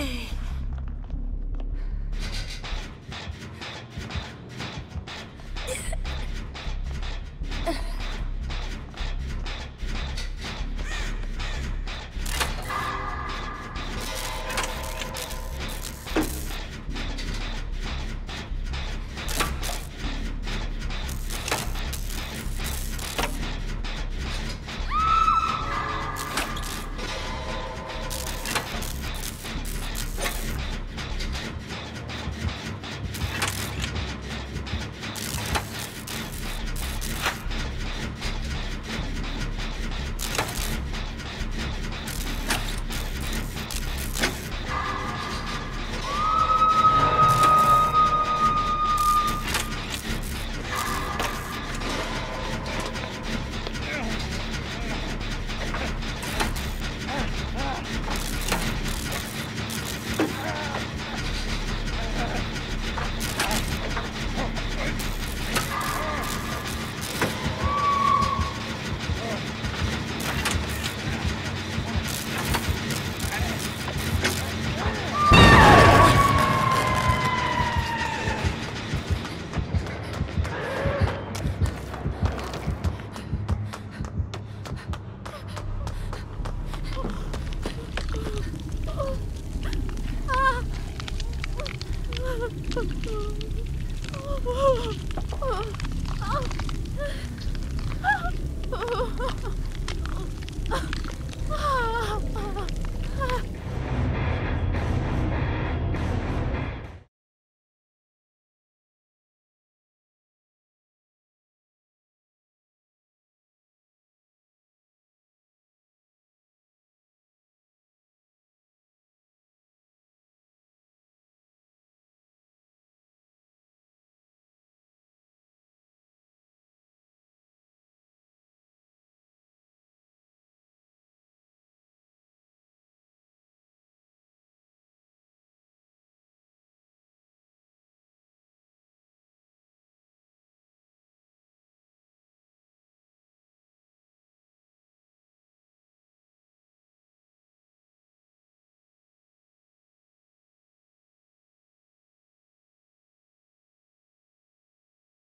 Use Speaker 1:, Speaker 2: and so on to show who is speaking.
Speaker 1: Oh. Oh,